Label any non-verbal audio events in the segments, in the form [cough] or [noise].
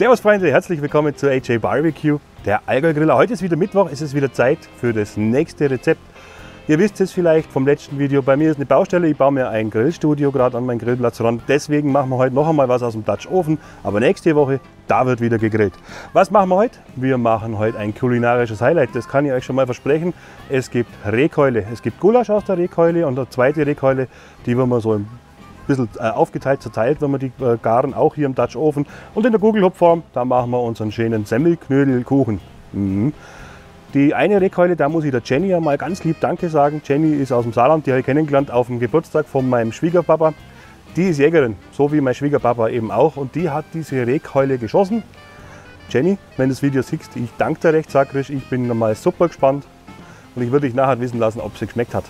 Servus Freunde, herzlich willkommen zu AJ Barbecue, der Allgäu-Griller. Heute ist wieder Mittwoch, es ist wieder Zeit für das nächste Rezept. Ihr wisst es vielleicht vom letzten Video, bei mir ist eine Baustelle, ich baue mir ein Grillstudio gerade an meinen Grillplatz ran. Deswegen machen wir heute noch einmal was aus dem Dutch Ofen, aber nächste Woche, da wird wieder gegrillt. Was machen wir heute? Wir machen heute ein kulinarisches Highlight, das kann ich euch schon mal versprechen. Es gibt Rehkeule, es gibt Gulasch aus der Rehkeule und eine zweite Rehkeule, die wir mal so im bisschen äh, aufgeteilt, zerteilt, wenn wir die äh, garen, auch hier im Dutch Ofen. Und in der Gugelhupfform, da machen wir unseren schönen Semmelknödelkuchen. Mhm. Die eine Rehkeule, da muss ich der Jenny mal ganz lieb Danke sagen. Jenny ist aus dem Saarland, die habe ich kennengelernt auf dem Geburtstag von meinem Schwiegerpapa. Die ist Jägerin, so wie mein Schwiegerpapa eben auch. Und die hat diese Rehkeule geschossen. Jenny, wenn du das Video siehst, ich danke dir recht sakrisch. Ich bin nochmal super gespannt. Und ich würde dich nachher wissen lassen, ob sie geschmeckt hat.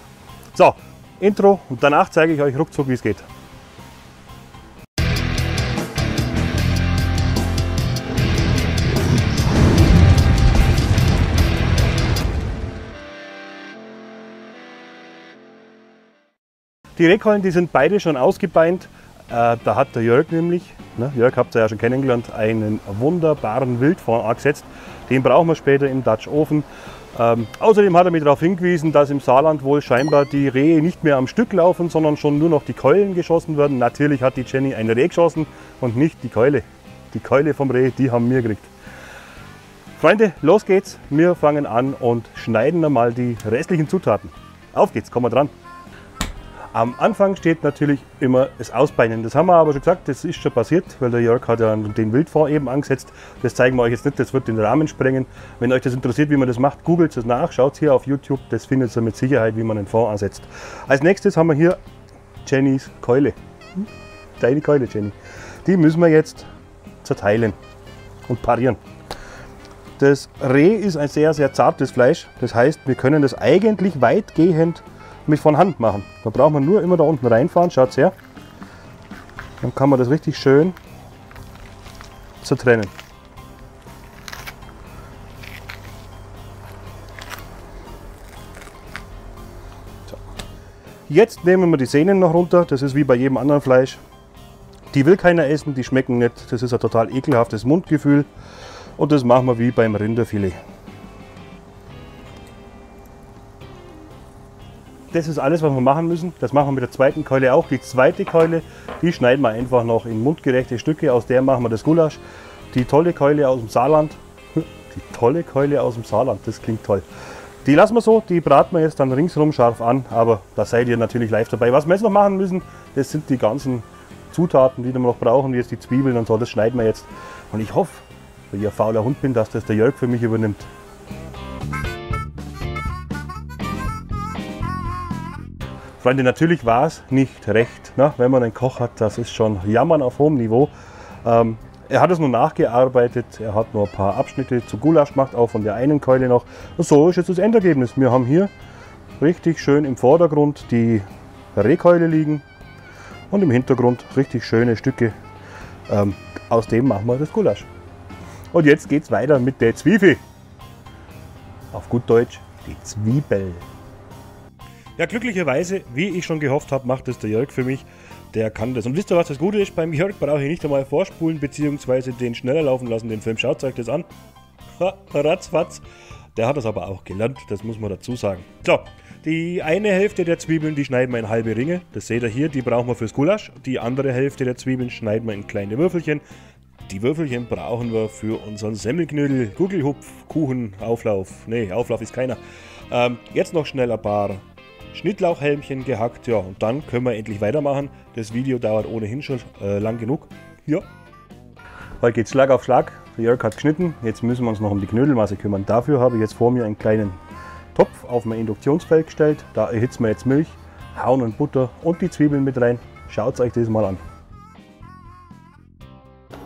So, Intro und danach zeige ich euch ruckzuck, wie es geht. Die Rehkeulen, die sind beide schon ausgebeint. Äh, da hat der Jörg nämlich, ne, Jörg habt ihr ja schon kennengelernt, einen wunderbaren Wildfond angesetzt. Den brauchen wir später im Dutch Ofen. Ähm, außerdem hat er mich darauf hingewiesen, dass im Saarland wohl scheinbar die Rehe nicht mehr am Stück laufen, sondern schon nur noch die Keulen geschossen werden. Natürlich hat die Jenny ein Reh geschossen und nicht die Keule. Die Keule vom Reh, die haben wir gekriegt. Freunde, los geht's. Wir fangen an und schneiden einmal die restlichen Zutaten. Auf geht's, kommen wir dran. Am Anfang steht natürlich immer das Ausbeinen. Das haben wir aber schon gesagt, das ist schon passiert, weil der Jörg hat ja den Wildfond eben angesetzt. Das zeigen wir euch jetzt nicht, das wird den Rahmen sprengen. Wenn euch das interessiert, wie man das macht, googelt es nach, schaut hier auf YouTube, das findet ihr mit Sicherheit, wie man einen Fond ansetzt. Als nächstes haben wir hier Jennys Keule. Deine Keule, Jenny. Die müssen wir jetzt zerteilen und parieren. Das Reh ist ein sehr, sehr zartes Fleisch. Das heißt, wir können das eigentlich weitgehend mit von Hand machen. Da braucht man nur immer da unten reinfahren, schaut her. Dann kann man das richtig schön zertrennen. So. Jetzt nehmen wir die Sehnen noch runter, das ist wie bei jedem anderen Fleisch. Die will keiner essen, die schmecken nicht, das ist ein total ekelhaftes Mundgefühl. Und das machen wir wie beim Rinderfilet. Das ist alles, was wir machen müssen. Das machen wir mit der zweiten Keule auch. Die zweite Keule, die schneiden wir einfach noch in mundgerechte Stücke. Aus der machen wir das Gulasch. Die tolle Keule aus dem Saarland. [laughs] Die tolle Keule aus dem Saarland, das klingt toll. Die lassen wir so, die braten wir jetzt dann ringsherum scharf an, aber da seid ihr natürlich live dabei. Was wir jetzt noch machen müssen, das sind die ganzen Zutaten, die wir noch brauchen, wie jetzt die Zwiebeln und so, das schneiden wir jetzt. Und ich hoffe, weil ich ein fauler Hund bin, dass das der Jörg für mich übernimmt. Freunde, natürlich war es nicht recht, ne? wenn man einen Koch hat, das ist schon Jammern auf hohem Niveau. Ähm, er hat es nur nachgearbeitet, er hat nur ein paar Abschnitte zu Gulasch gemacht, auch von der einen Keule noch. Und so ist jetzt das Endergebnis. Wir haben hier richtig schön im Vordergrund die Rehkeule liegen und im Hintergrund richtig schöne Stücke. Ähm, aus dem machen wir das Gulasch. Und jetzt geht es weiter mit der Zwiebel. Auf gut Deutsch, die Zwiebel. Ja, glücklicherweise, wie ich schon gehofft habe, macht es der Jörg für mich. Der kann das. Und wisst ihr, was das Gute ist? Beim Jörg brauche ich nicht einmal vorspulen bzw. den schneller laufen lassen, den Film. Schaut euch das an. Ha, ratzfatz. Der hat das aber auch gelernt, das muss man dazu sagen. So, die eine Hälfte der Zwiebeln, die schneiden wir in halbe Ringe. Das seht ihr hier, die brauchen wir fürs Gulasch. Die andere Hälfte der Zwiebeln schneiden wir in kleine Würfelchen. Die Würfelchen brauchen wir für unseren Semmelknödel, Gugelhupf, Kuchen, Auflauf. Ne, Auflauf ist keiner. Ähm, jetzt noch schnell ein paar Schnittlauchhelmchen gehackt, ja, und dann können wir endlich weitermachen. Das Video dauert ohnehin schon äh, lang genug. Ja. Heute geht Schlag auf Schlag. Der Jörg hat geschnitten, jetzt müssen wir uns noch um die Knödelmasse kümmern. Dafür habe ich jetzt vor mir einen kleinen Topf auf mein Induktionsfeld gestellt. Da erhitzen wir jetzt Milch, Hauen und Butter und die Zwiebeln mit rein. Schaut euch das mal an.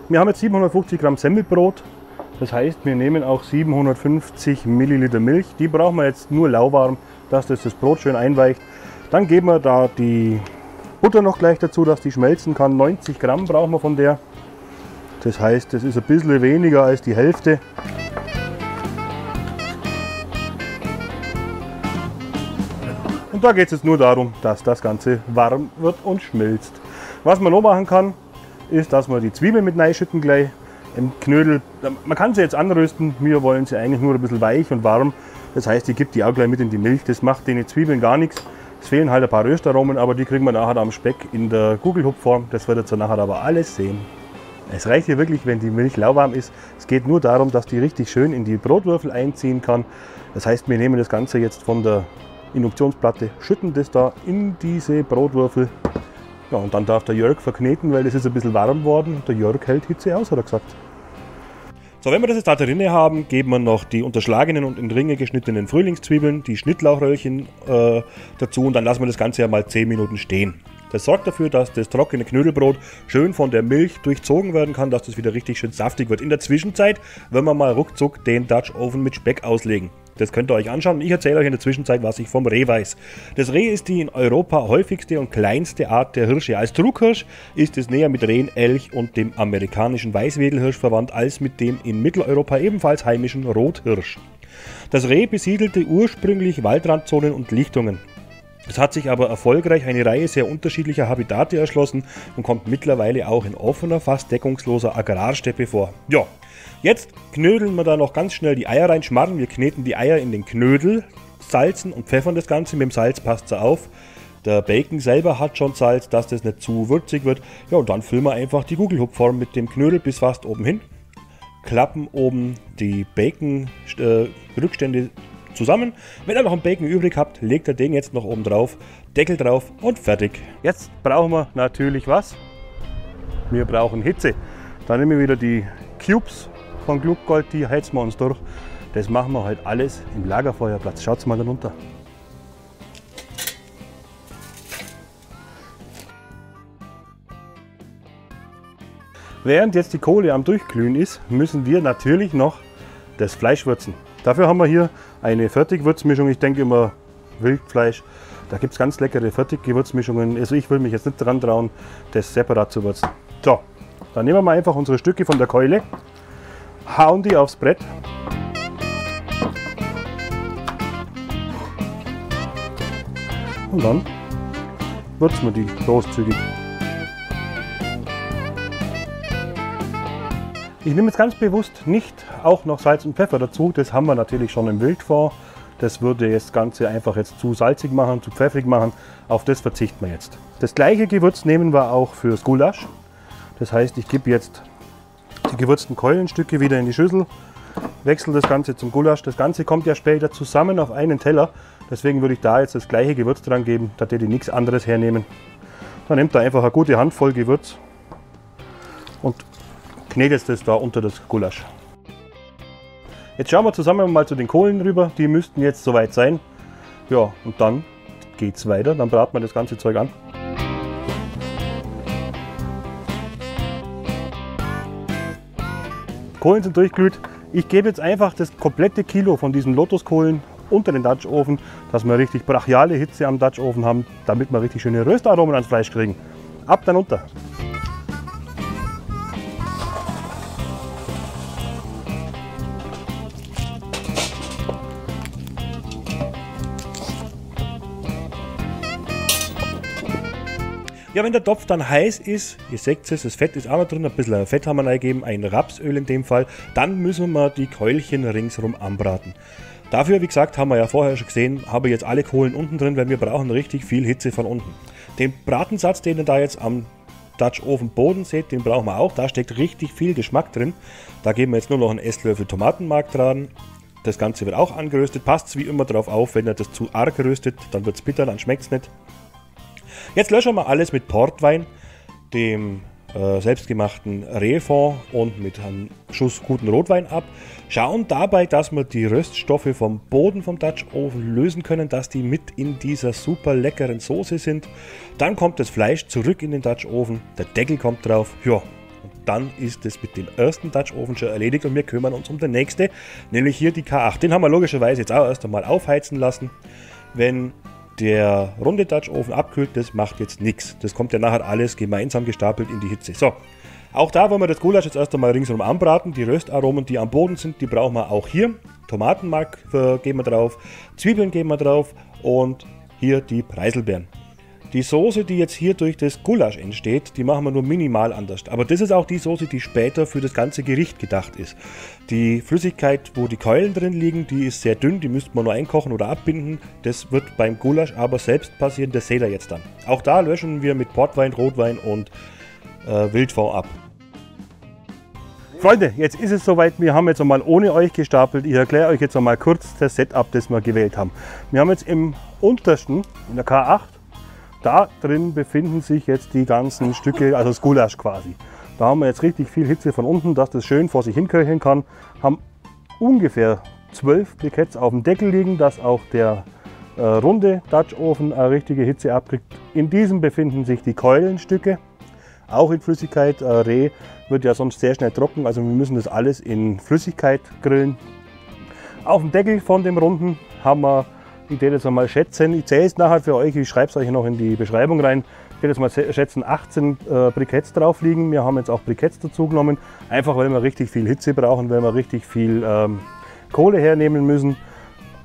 Wir haben jetzt 750 Gramm Semmelbrot. Das heißt, wir nehmen auch 750 Milliliter Milch. Die brauchen wir jetzt nur lauwarm dass das, das Brot schön einweicht. Dann geben wir da die Butter noch gleich dazu, dass die schmelzen kann. 90 Gramm brauchen wir von der. Das heißt, das ist ein bisschen weniger als die Hälfte. Und da geht es jetzt nur darum, dass das Ganze warm wird und schmilzt. Was man noch machen kann, ist, dass man die Zwiebeln mit reinschütten gleich. im Knödel. Man kann sie jetzt anrösten, wir wollen sie eigentlich nur ein bisschen weich und warm. Das heißt, ich gebe die auch gleich mit in die Milch. Das macht den Zwiebeln gar nichts. Es fehlen halt ein paar Röstaromen, aber die kriegen wir nachher am Speck in der Gugelhupfform. Das werdet ihr nachher aber alles sehen. Es reicht hier wirklich, wenn die Milch lauwarm ist. Es geht nur darum, dass die richtig schön in die Brotwürfel einziehen kann. Das heißt, wir nehmen das Ganze jetzt von der Induktionsplatte, schütten das da in diese Brotwürfel. Ja, und dann darf der Jörg verkneten, weil es ist ein bisschen warm worden. Der Jörg hält Hitze aus, hat er gesagt. So, wenn wir das jetzt da drin haben, geben wir noch die unterschlagenen und in Ringe geschnittenen Frühlingszwiebeln, die Schnittlauchröllchen äh, dazu und dann lassen wir das Ganze ja mal 10 Minuten stehen. Das sorgt dafür, dass das trockene Knödelbrot schön von der Milch durchzogen werden kann, dass das wieder richtig schön saftig wird. In der Zwischenzeit werden wir mal ruckzuck den Dutch Oven mit Speck auslegen. Das könnt ihr euch anschauen. Ich erzähle euch in der Zwischenzeit, was ich vom Reh weiß. Das Reh ist die in Europa häufigste und kleinste Art der Hirsche. Als Trughirsch ist es näher mit Rehen, Elch und dem amerikanischen Weißwedelhirsch verwandt als mit dem in Mitteleuropa ebenfalls heimischen Rothirsch. Das Reh besiedelte ursprünglich Waldrandzonen und Lichtungen. Es hat sich aber erfolgreich eine Reihe sehr unterschiedlicher Habitate erschlossen und kommt mittlerweile auch in offener, fast deckungsloser Agrarsteppe vor. Ja, Jetzt knödeln wir da noch ganz schnell die Eier rein, schmarren. Wir kneten die Eier in den Knödel, salzen und pfeffern das Ganze. Mit dem Salz passt es auf. Der Bacon selber hat schon Salz, dass das nicht zu würzig wird. Ja, und dann füllen wir einfach die Gugelhupfform mit dem Knödel bis fast oben hin. Klappen oben die Bacon-Rückstände äh, zusammen. Wenn ihr noch ein Bacon übrig habt, legt ihr den jetzt noch oben drauf, Deckel drauf und fertig. Jetzt brauchen wir natürlich was? Wir brauchen Hitze. Dann nehmen wir wieder die Cubes von Gluckgold, die heizen wir uns durch. Das machen wir halt alles im Lagerfeuerplatz. Schaut mal da runter. Während jetzt die Kohle am Durchglühen ist, müssen wir natürlich noch das Fleisch würzen. Dafür haben wir hier eine Fertigwürzmischung. Ich denke immer Wildfleisch. Da gibt es ganz leckere Fertiggewürzmischungen. Also ich will mich jetzt nicht dran trauen, das separat zu würzen. So, dann nehmen wir einfach unsere Stücke von der Keule hauen die aufs Brett. Und dann würzen wir die großzügig. Ich nehme jetzt ganz bewusst nicht auch noch Salz und Pfeffer dazu. Das haben wir natürlich schon im Wildfond. Das würde das Ganze einfach jetzt zu salzig machen, zu pfeffrig machen. Auf das verzichten wir jetzt. Das gleiche Gewürz nehmen wir auch fürs Gulasch. Das heißt, ich gebe jetzt die gewürzten Keulenstücke wieder in die Schüssel, wechsle das Ganze zum Gulasch. Das Ganze kommt ja später zusammen auf einen Teller. Deswegen würde ich da jetzt das gleiche Gewürz dran geben, da ich nichts anderes hernehmen. Dann nehmt ihr einfach eine gute Handvoll Gewürz und knetet das da unter das Gulasch. Jetzt schauen wir zusammen mal zu den Kohlen rüber. Die müssten jetzt soweit sein. Ja, und dann geht es weiter. Dann braten wir das ganze Zeug an. Kohlen sind durchglüht. Ich gebe jetzt einfach das komplette Kilo von diesen Lotuskohlen unter den Dutch Ofen, dass wir richtig brachiale Hitze am Dutch Ofen haben, damit wir richtig schöne Röstaromen ans Fleisch kriegen. Ab dann unter. Ja, wenn der Topf dann heiß ist, ihr seht es, das Fett ist auch noch drin, ein bisschen Fett haben wir reingegeben, ein Rapsöl in dem Fall, dann müssen wir die Keulchen ringsherum anbraten. Dafür, wie gesagt, haben wir ja vorher schon gesehen, habe ich jetzt alle Kohlen unten drin, weil wir brauchen richtig viel Hitze von unten. Den Bratensatz, den ihr da jetzt am Dutch Ofen Boden seht, den brauchen wir auch. Da steckt richtig viel Geschmack drin. Da geben wir jetzt nur noch einen Esslöffel Tomatenmark dran. Das Ganze wird auch angeröstet. Passt wie immer drauf auf, wenn ihr das zu arg röstet, dann wird es bitter, dann schmeckt es nicht. Jetzt löschen wir alles mit Portwein, dem äh, selbstgemachten Rehfond und mit einem Schuss guten Rotwein ab. Schauen dabei, dass wir die Röststoffe vom Boden vom Dutch Oven lösen können, dass die mit in dieser super leckeren Soße sind. Dann kommt das Fleisch zurück in den Dutch Oven, der Deckel kommt drauf. Ja, und dann ist es mit dem ersten Dutch Oven schon erledigt und wir kümmern uns um den nächsten, nämlich hier die K8. Den haben wir logischerweise jetzt auch erst einmal aufheizen lassen. Wenn der runde Dutch Ofen abkühlt, das macht jetzt nichts. Das kommt ja nachher alles gemeinsam gestapelt in die Hitze. So, auch da wollen wir das Gulasch jetzt erst einmal ringsherum anbraten. Die Röstaromen, die am Boden sind, die brauchen wir auch hier. Tomatenmark geben wir drauf, Zwiebeln geben wir drauf und hier die Preiselbeeren. Die Soße, die jetzt hier durch das Gulasch entsteht, die machen wir nur minimal anders. Aber das ist auch die Soße, die später für das ganze Gericht gedacht ist. Die Flüssigkeit, wo die Keulen drin liegen, die ist sehr dünn, die müsste man nur einkochen oder abbinden. Das wird beim Gulasch aber selbst passieren, das seht ihr jetzt dann. Auch da löschen wir mit Portwein, Rotwein und äh, Wildfond ab. Freunde, jetzt ist es soweit. Wir haben jetzt einmal ohne euch gestapelt. Ich erkläre euch jetzt einmal kurz das Setup, das wir gewählt haben. Wir haben jetzt im untersten, in der K8, da drin befinden sich jetzt die ganzen Stücke, also das Gulasch quasi. Da haben wir jetzt richtig viel Hitze von unten, dass das schön vor sich hinköcheln kann. Haben ungefähr 12 Briketts auf dem Deckel liegen, dass auch der äh, runde Dutch Ofen eine richtige Hitze abkriegt. In diesem befinden sich die Keulenstücke auch in Flüssigkeit. Äh, Reh wird ja sonst sehr schnell trocken, also wir müssen das alles in Flüssigkeit grillen. Auf dem Deckel von dem Runden haben wir, ich werde jetzt mal schätzen, ich zähle es nachher für euch, ich schreibe es euch noch in die Beschreibung rein. Ich werde jetzt mal schätzen, 18 äh, Briketts drauf liegen. Wir haben jetzt auch Briketts dazu genommen, einfach weil wir richtig viel Hitze brauchen, weil wir richtig viel ähm, Kohle hernehmen müssen.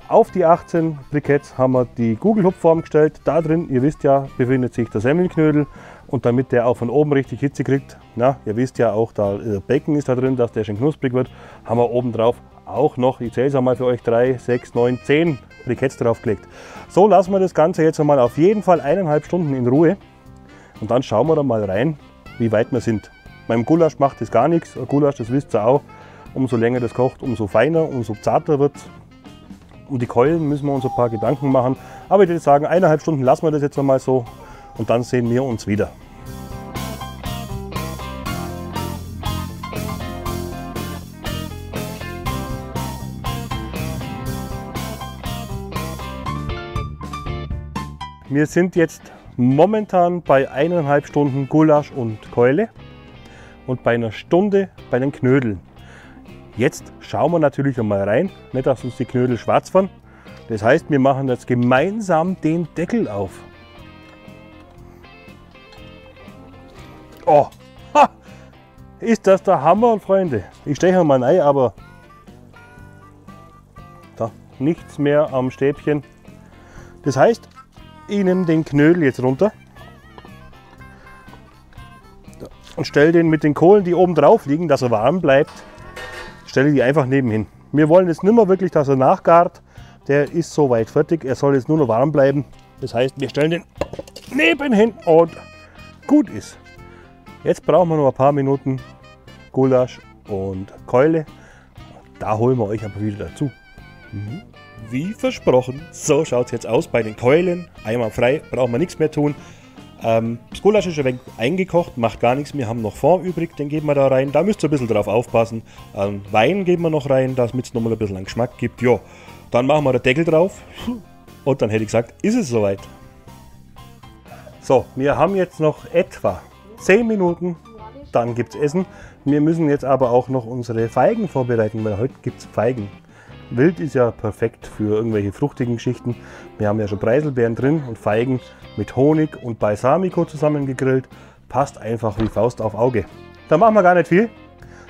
Auf die 18 Briketts haben wir die Gugelhupfform gestellt. Da drin, ihr wisst ja, befindet sich der Semmelknödel. Und damit der auch von oben richtig Hitze kriegt, na, ihr wisst ja auch, da äh, Bacon ist da drin, dass der schön knusprig wird, haben wir oben drauf auch noch, ich zähle es einmal für euch, 3, 6, 9, 10 Briketts draufgelegt. So lassen wir das Ganze jetzt einmal auf jeden Fall eineinhalb Stunden in Ruhe. Und dann schauen wir da mal rein, wie weit wir sind. Beim Gulasch macht das gar nichts. Gulasch, das wisst ihr auch, umso länger das kocht, umso feiner, umso zarter wird Um die Keulen müssen wir uns ein paar Gedanken machen. Aber ich würde sagen, eineinhalb Stunden lassen wir das jetzt einmal so und dann sehen wir uns wieder. Wir sind jetzt momentan bei eineinhalb Stunden Gulasch und Keule und bei einer Stunde bei den Knödeln. Jetzt schauen wir natürlich einmal rein, nicht dass uns die Knödel schwarz fahren. Das heißt, wir machen jetzt gemeinsam den Deckel auf. Oh, ha, ist das der Hammer, Freunde. Ich steche mal rein, aber da nichts mehr am Stäbchen. Das heißt, ich nehme den Knödel jetzt runter und stelle den mit den Kohlen, die oben drauf liegen, dass er warm bleibt, stelle die einfach nebenhin. Wir wollen jetzt nicht mehr wirklich, dass er nachgart. Der ist soweit fertig. Er soll jetzt nur noch warm bleiben. Das heißt, wir stellen den nebenhin und gut ist. Jetzt brauchen wir noch ein paar Minuten Gulasch und Keule. Da holen wir euch aber wieder dazu. Mhm. Wie versprochen, so schaut es jetzt aus bei den Keulen. Einmal frei, brauchen wir nichts mehr tun. Ähm, das Gulasch ist ein eingekocht, macht gar nichts. Wir haben noch Fond übrig, den geben wir da rein. Da müsst ihr ein bisschen drauf aufpassen. Ähm, Wein geben wir noch rein, damit es nochmal ein bisschen an Geschmack gibt. Ja, dann machen wir den Deckel drauf. Und dann hätte ich gesagt, ist es soweit. So, wir haben jetzt noch etwa 10 Minuten, dann gibt es Essen. Wir müssen jetzt aber auch noch unsere Feigen vorbereiten, weil heute gibt es Feigen. Wild ist ja perfekt für irgendwelche fruchtigen Geschichten. Wir haben ja schon Preiselbeeren drin und Feigen mit Honig und Balsamico zusammen gegrillt. Passt einfach wie Faust auf Auge. Da machen wir gar nicht viel.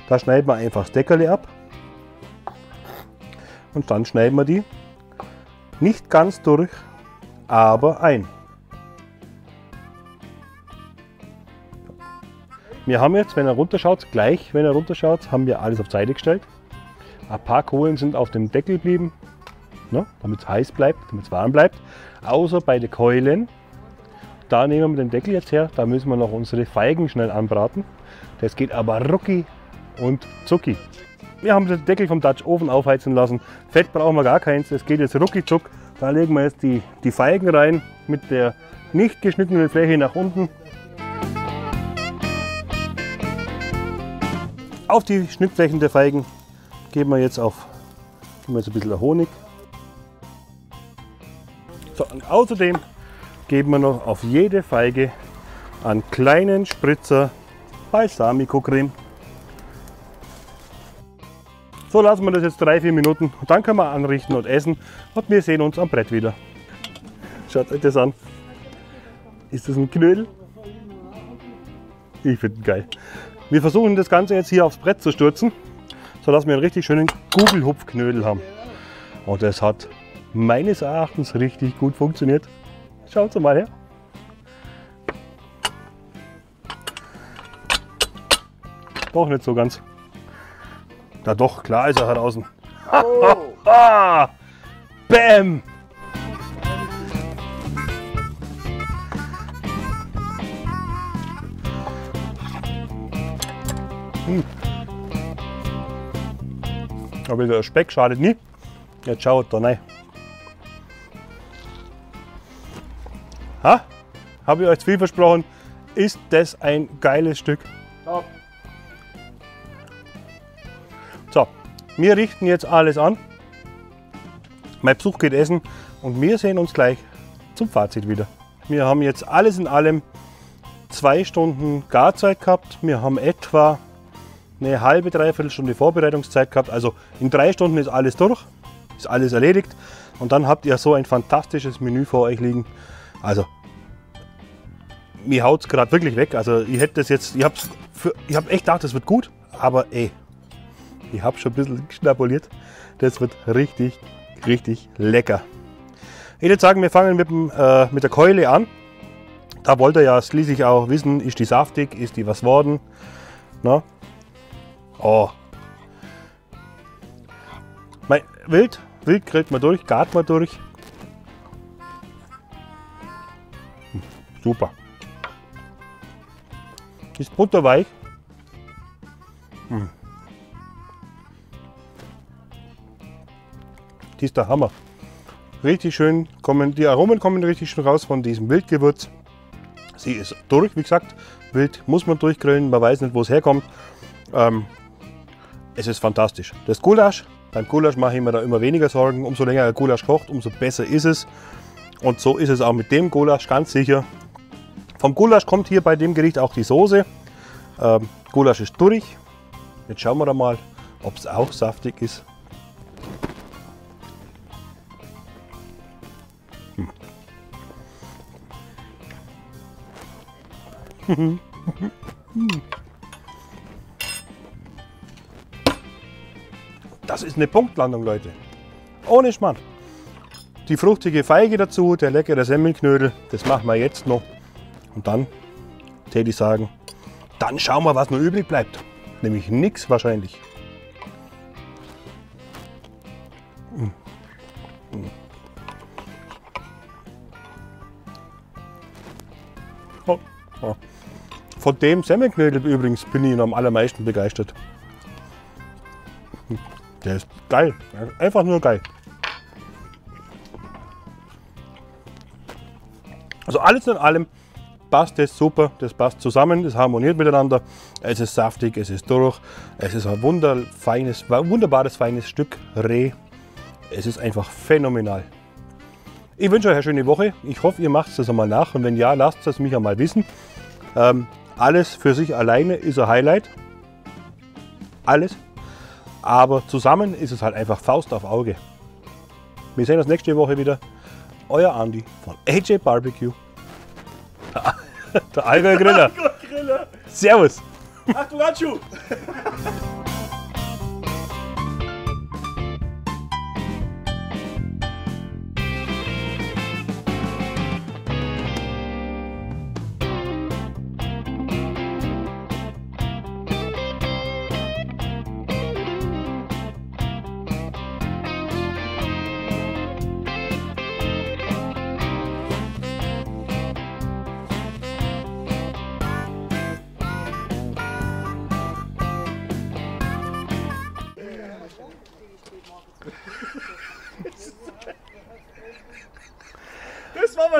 Da schneiden wir einfach das Deckerli ab. Und dann schneiden wir die nicht ganz durch, aber ein. Wir haben jetzt, wenn er runterschaut, gleich, wenn er runterschaut, haben wir alles auf Seite gestellt. Ein paar Kohlen sind auf dem Deckel geblieben, ne, damit es heiß bleibt, damit es warm bleibt. Außer bei den Keulen. Da nehmen wir den Deckel jetzt her, da müssen wir noch unsere Feigen schnell anbraten. Das geht aber rucki und zucki. Wir haben den Deckel vom Dutch Ofen aufheizen lassen. Fett brauchen wir gar keins, das geht jetzt rucki zuck. Da legen wir jetzt die, die Feigen rein mit der nicht geschnittenen Fläche nach unten. Auf die Schnittflächen der Feigen geben wir jetzt auf geben wir jetzt ein bisschen Honig. So, außerdem geben wir noch auf jede Feige einen kleinen Spritzer Balsamico-Creme. So lassen wir das jetzt drei, vier Minuten und dann können wir anrichten und essen und wir sehen uns am Brett wieder. Schaut euch das an. Ist das ein Knödel? Ich finde geil. Wir versuchen das Ganze jetzt hier aufs Brett zu stürzen, sodass wir einen richtig schönen Kugelhupfknödel haben. Und das hat meines Erachtens richtig gut funktioniert. Schaut mal her. Doch nicht so ganz. Na doch, klar ist er draußen. Oh. [laughs] Bäm! Hm. Aber der Speck schadet nie. Jetzt schaut da rein. Ha? Habe ich euch zu viel versprochen? Ist das ein geiles Stück? Top. So, wir richten jetzt alles an. Mein Besuch geht essen und wir sehen uns gleich zum Fazit wieder. Wir haben jetzt alles in allem zwei Stunden Garzeit gehabt. Wir haben etwa eine halbe, dreiviertel Stunde Vorbereitungszeit gehabt. Also in drei Stunden ist alles durch, ist alles erledigt. Und dann habt ihr so ein fantastisches Menü vor euch liegen. Also, mir haut es gerade wirklich weg. Also ich hätte das jetzt, ich habe hab echt gedacht, das wird gut. Aber ey, ich habe schon ein bisschen schnabuliert. Das wird richtig, richtig lecker. Ich würde sagen, wir fangen mit, dem, äh, mit der Keule an. Da wollt ihr ja schließlich auch wissen, ist die saftig, ist die was worden. Na? Oh. Mein, wild, wild grillt man durch, gart man durch. Hm, super. Ist butterweich. Hm. Die ist der Hammer. Richtig schön, kommen, die Aromen kommen richtig schön raus von diesem Wildgewürz. Sie ist durch, wie gesagt. Wild muss man durchgrillen, man weiß nicht, wo es herkommt. Ähm, es ist fantastisch. Das Gulasch, beim Gulasch mache ich mir da immer weniger Sorgen. Umso länger der Gulasch kocht, umso besser ist es. Und so ist es auch mit dem Gulasch ganz sicher. Vom Gulasch kommt hier bei dem Gericht auch die Soße. Ähm, Gulasch ist durch. Jetzt schauen wir da mal, ob es auch saftig ist. [laughs] Das ist eine Punktlandung, Leute. Ohne Schmarrn. Die fruchtige Feige dazu, der leckere Semmelknödel, das machen wir jetzt noch. Und dann täte ich sagen, dann schauen wir, was noch übrig bleibt. Nämlich nichts wahrscheinlich. Oh, oh. Von dem Semmelknödel übrigens bin ich am allermeisten begeistert. Der ist geil. Einfach nur geil. Also alles in allem passt das super, das passt zusammen, das harmoniert miteinander. Es ist saftig, es ist durch, es ist ein wunderfeines, wunderbares feines Stück Reh. Es ist einfach phänomenal. Ich wünsche euch eine schöne Woche. Ich hoffe, ihr macht es einmal nach und wenn ja, lasst es mich einmal wissen. Ähm, alles für sich alleine ist ein Highlight. Alles. Aber zusammen ist es halt einfach Faust auf Auge. Wir sehen uns nächste Woche wieder. Euer Andi von AJ Barbecue. [laughs] Der Allgäu Griller. Griller. Servus. Achtung, Handschuh. [laughs]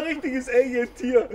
richtiges Alien-Tier.